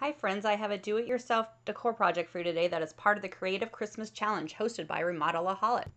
Hi friends, I have a do-it-yourself decor project for you today that is part of the Creative Christmas Challenge hosted by Remodelaholic.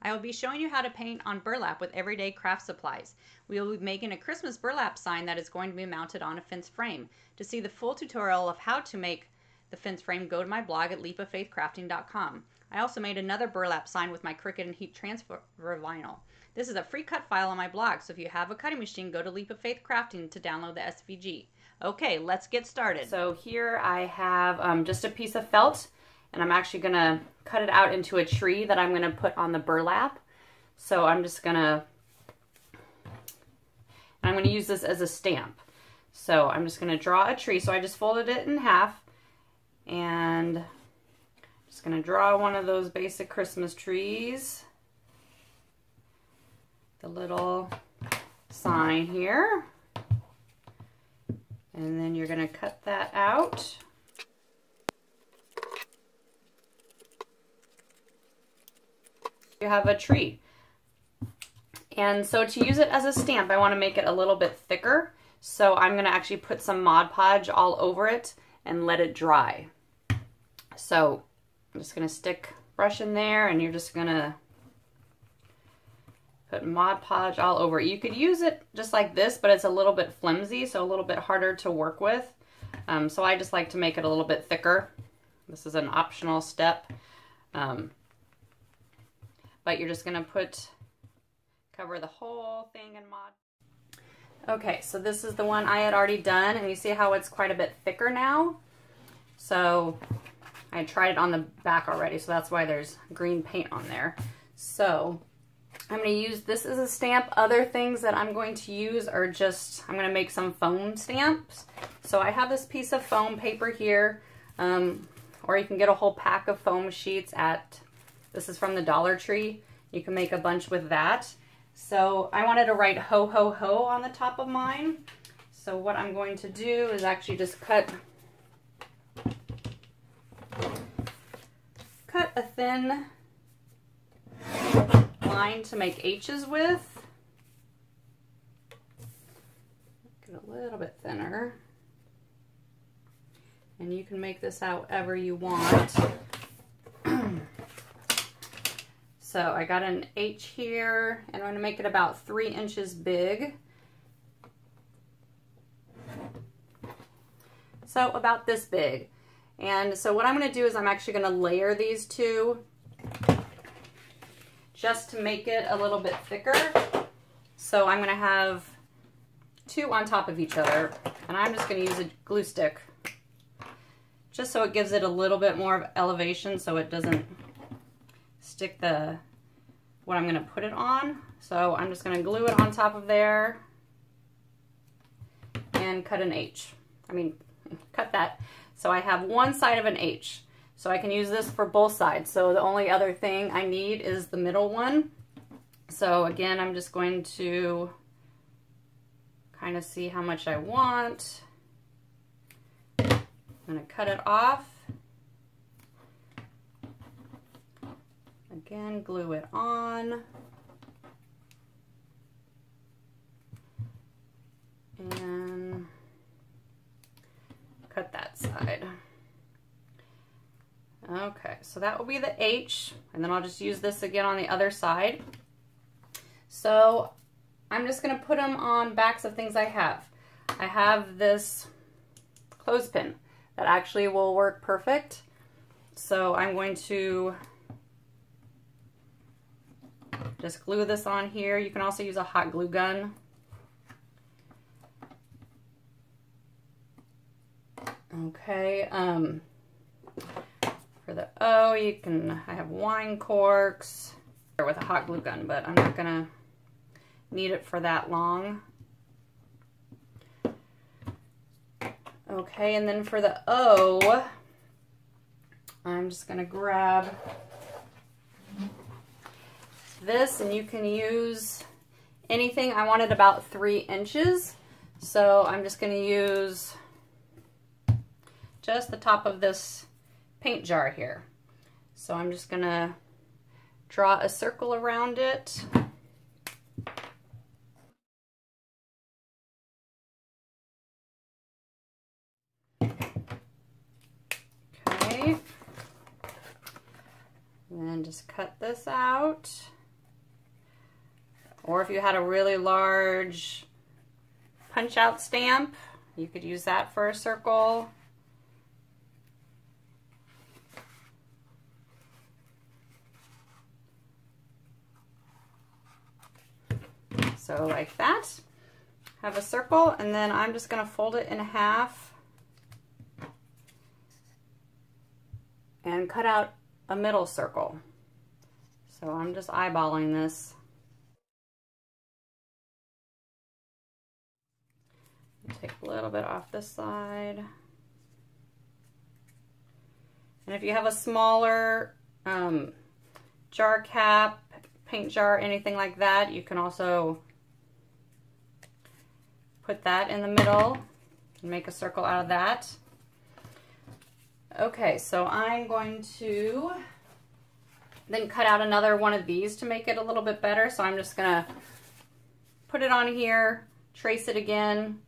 I will be showing you how to paint on burlap with everyday craft supplies. We will be making a Christmas burlap sign that is going to be mounted on a fence frame. To see the full tutorial of how to make the fence frame, go to my blog at leapoffaithcrafting.com. I also made another burlap sign with my Cricut and heat transfer vinyl. This is a free cut file on my blog, so if you have a cutting machine, go to Leap of Faith Crafting to download the SVG. Okay, let's get started. So here I have um, just a piece of felt and I'm actually gonna cut it out into a tree that I'm gonna put on the burlap. So I'm just gonna, I'm gonna use this as a stamp. So I'm just gonna draw a tree. So I just folded it in half and I'm just gonna draw one of those basic Christmas trees. The little sign here. And then you're going to cut that out. You have a tree. And so to use it as a stamp, I want to make it a little bit thicker. So I'm going to actually put some Mod Podge all over it and let it dry. So I'm just going to stick brush in there and you're just going to Put Mod Podge all over. You could use it just like this, but it's a little bit flimsy, so a little bit harder to work with. Um, so I just like to make it a little bit thicker. This is an optional step. Um, but you're just going to put, cover the whole thing in Mod. Okay, so this is the one I had already done, and you see how it's quite a bit thicker now? So I tried it on the back already, so that's why there's green paint on there. So I'm going to use this as a stamp. Other things that I'm going to use are just, I'm going to make some foam stamps. So I have this piece of foam paper here, um, or you can get a whole pack of foam sheets at, this is from the Dollar Tree. You can make a bunch with that. So I wanted to write ho ho ho on the top of mine. So what I'm going to do is actually just cut cut a thin line to make H's with. Get a little bit thinner. And you can make this however you want. so I got an H here, and I'm going to make it about three inches big. So about this big. And so what I'm going to do is I'm actually going to layer these two just to make it a little bit thicker. So I'm gonna have two on top of each other and I'm just gonna use a glue stick just so it gives it a little bit more of elevation so it doesn't stick the what I'm gonna put it on. So I'm just gonna glue it on top of there and cut an H. I mean, cut that. So I have one side of an H. So I can use this for both sides. So the only other thing I need is the middle one. So again, I'm just going to kind of see how much I want. I'm going to cut it off. Again, glue it on. And cut that side. Okay, so that will be the H, and then I'll just use this again on the other side. So I'm just going to put them on backs of things I have. I have this clothespin that actually will work perfect. So I'm going to just glue this on here. You can also use a hot glue gun. Okay, um, for the O, you can, I have wine corks with a hot glue gun, but I'm not gonna need it for that long. Okay, and then for the O, I'm just gonna grab this and you can use anything. I wanted about three inches. So I'm just gonna use just the top of this paint jar here. So I'm just going to draw a circle around it. Okay. And then just cut this out. Or if you had a really large punch out stamp, you could use that for a circle. So like that, have a circle, and then I'm just gonna fold it in half and cut out a middle circle. So I'm just eyeballing this. Take a little bit off this side. And if you have a smaller um, jar cap, paint jar, anything like that, you can also put that in the middle and make a circle out of that. Okay, so I'm going to then cut out another one of these to make it a little bit better. So I'm just gonna put it on here, trace it again,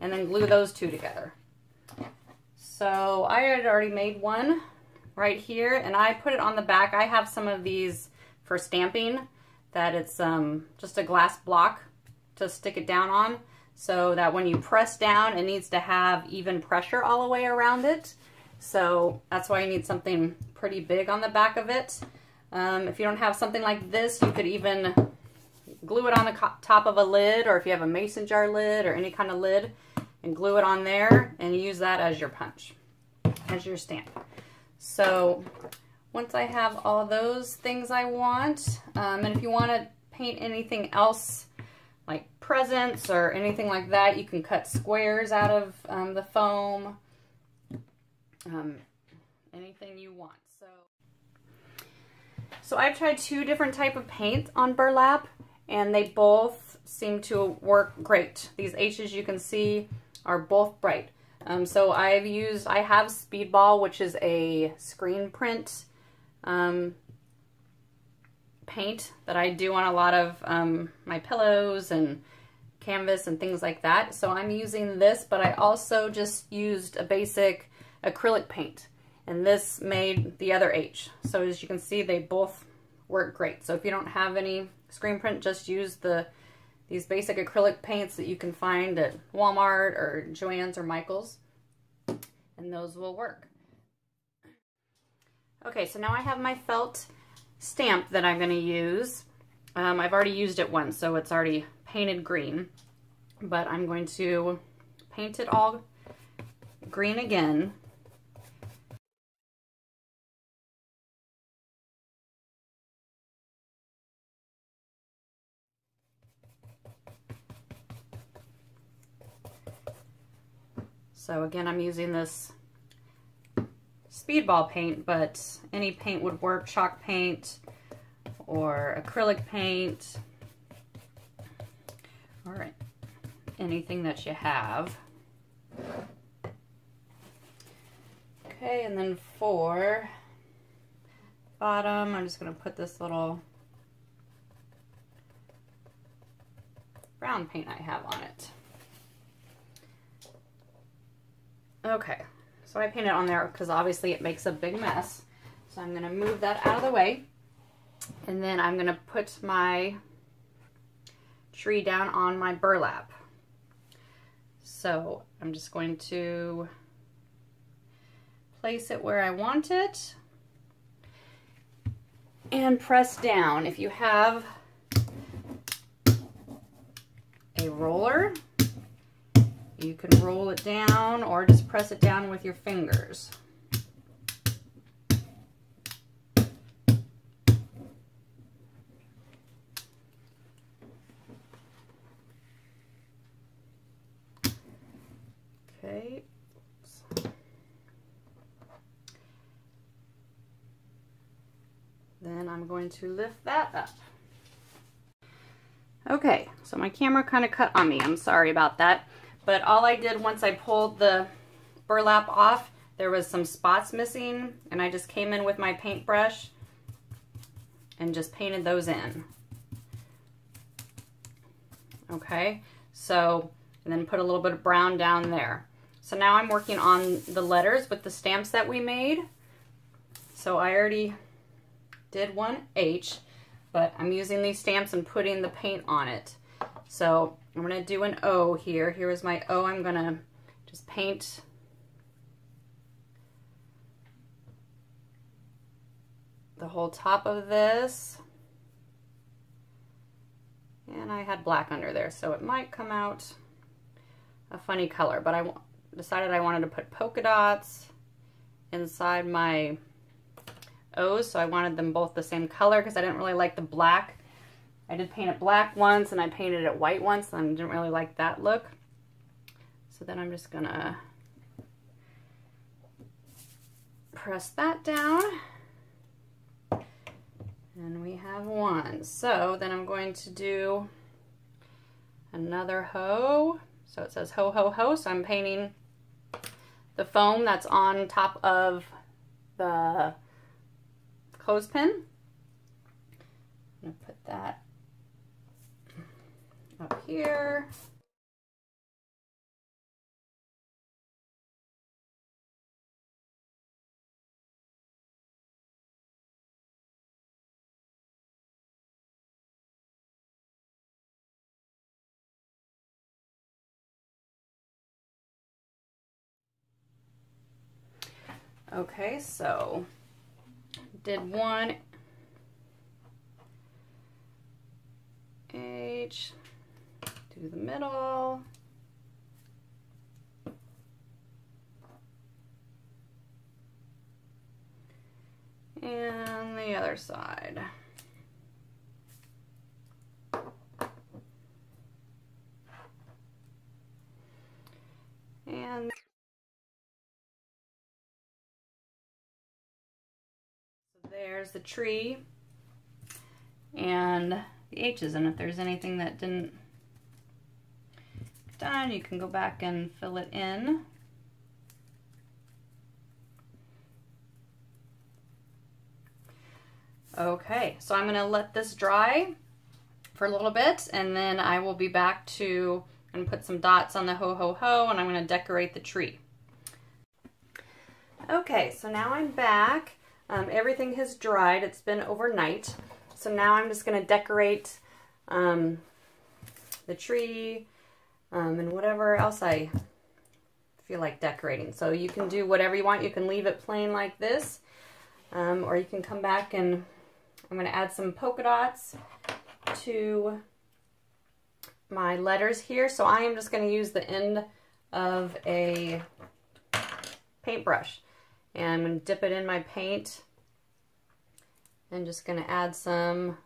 and then glue those two together. So I had already made one right here and I put it on the back. I have some of these for stamping that it's um, just a glass block to stick it down on so that when you press down, it needs to have even pressure all the way around it. So that's why you need something pretty big on the back of it. Um, if you don't have something like this, you could even glue it on the top of a lid or if you have a mason jar lid or any kind of lid and glue it on there and use that as your punch, as your stamp. So once I have all those things I want, um, and if you want to paint anything else like presents or anything like that. You can cut squares out of um, the foam. Um, anything you want. So, so I've tried two different type of paint on burlap and they both seem to work great. These H's you can see are both bright. Um, so I've used, I have Speedball, which is a screen print um, paint that I do on a lot of um, my pillows and canvas and things like that. So I'm using this, but I also just used a basic acrylic paint. And this made the other H. So as you can see, they both work great. So if you don't have any screen print, just use the these basic acrylic paints that you can find at Walmart or Joann's or Michael's. And those will work. Okay, so now I have my felt stamp that I'm going to use. Um, I've already used it once, so it's already painted green. But I'm going to paint it all green again. So again, I'm using this speedball paint, but any paint would work, chalk paint or acrylic paint. All right, anything that you have. Okay, and then for bottom, I'm just gonna put this little brown paint I have on it. Okay, so I painted on there because obviously it makes a big mess. So I'm going to move that out of the way. And then I'm going to put my tree down on my burlap. So I'm just going to place it where I want it and press down. If you have a roller, you can roll it down or just press it down with your fingers. Okay. Then I'm going to lift that up. Okay, so my camera kind of cut on me. I'm sorry about that. But all I did once I pulled the burlap off, there was some spots missing and I just came in with my paintbrush and just painted those in. Okay, so, and then put a little bit of brown down there. So now I'm working on the letters with the stamps that we made. So I already did one H, but I'm using these stamps and putting the paint on it. So I'm going to do an O here. Here is my O. I'm going to just paint the whole top of this. And I had black under there, so it might come out a funny color, but I decided I wanted to put polka dots inside my O's, so I wanted them both the same color because I didn't really like the black. I did paint it black once and I painted it white once and I didn't really like that look. So then I'm just gonna press that down. And we have one. So then I'm going to do another hoe. So it says ho ho ho. So I'm painting the foam that's on top of the clothespin. I'm going to put that up here. Okay, so did one H, do the middle, and the other side. And there's the tree and the H's. And if there's anything that didn't done, you can go back and fill it in. Okay, so I'm going to let this dry for a little bit and then I will be back to and put some dots on the ho ho ho and I'm going to decorate the tree. Okay, so now I'm back um, everything has dried. It's been overnight. So now I'm just going to decorate um, the tree um, and whatever else I feel like decorating. So you can do whatever you want. You can leave it plain like this. Um, or you can come back and I'm going to add some polka dots to my letters here. So I am just going to use the end of a paintbrush. And I'm going to dip it in my paint. I'm just going to add some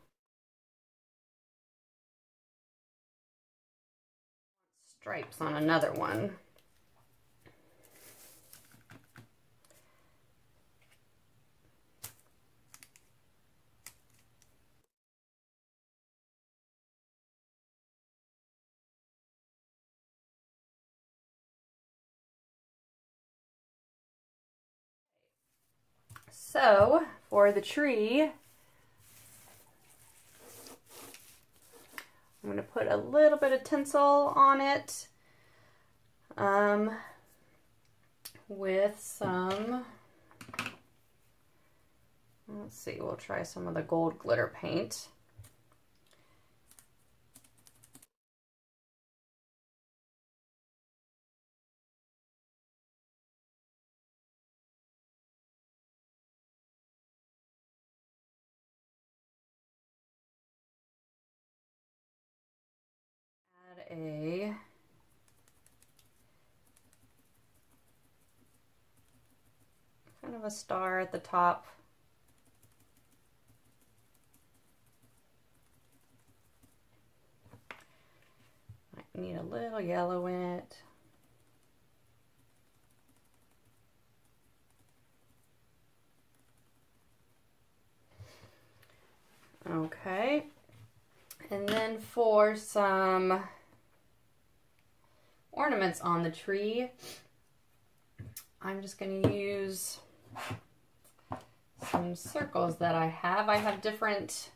stripes on another one. So, for the tree, I'm going to put a little bit of tinsel on it um, with some, let's see, we'll try some of the gold glitter paint. Kind of a star at the top. I need a little yellow in it. Okay. And then for some ornaments on the tree. I'm just going to use some circles that I have. I have different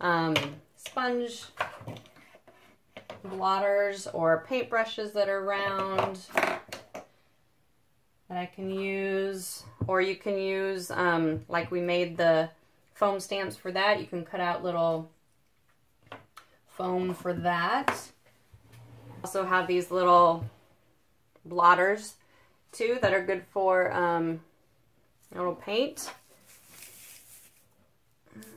um, sponge blotters or paintbrushes that are round. that I can use, or you can use, um, like we made the foam stamps for that, you can cut out little foam for that. Also have these little blotters too that are good for um, a little paint.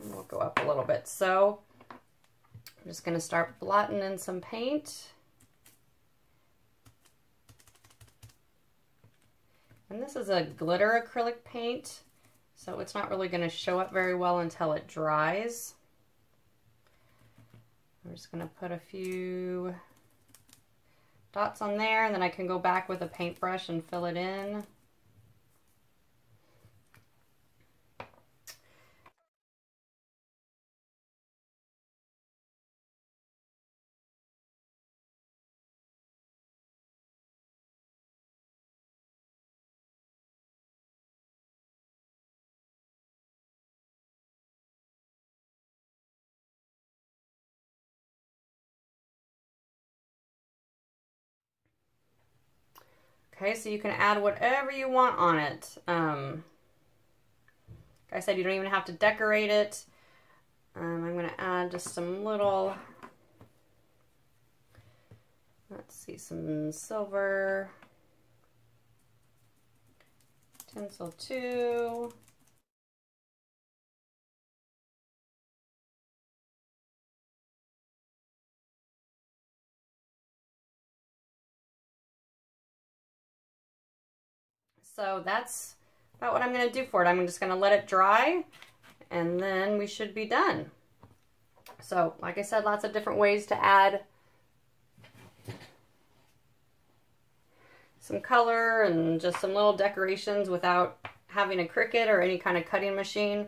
We'll go up a little bit. So I'm just going to start blotting in some paint. And this is a glitter acrylic paint, so it's not really going to show up very well until it dries. I'm just going to put a few dots on there, and then I can go back with a paintbrush and fill it in. Okay, so you can add whatever you want on it. Um, like I said, you don't even have to decorate it. Um, I'm going to add just some little, let's see, some silver, tinsel too. So that's about what I'm going to do for it. I'm just going to let it dry and then we should be done. So like I said, lots of different ways to add some color and just some little decorations without having a Cricut or any kind of cutting machine.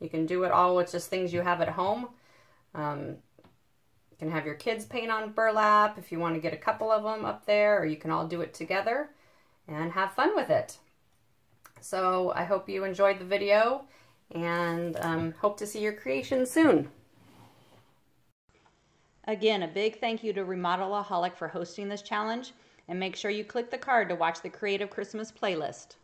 You can do it all with just things you have at home. Um, you can have your kids paint on burlap if you want to get a couple of them up there, or you can all do it together and have fun with it. So I hope you enjoyed the video and um, hope to see your creation soon. Again, a big thank you to Remodelaholic for hosting this challenge and make sure you click the card to watch the Creative Christmas playlist.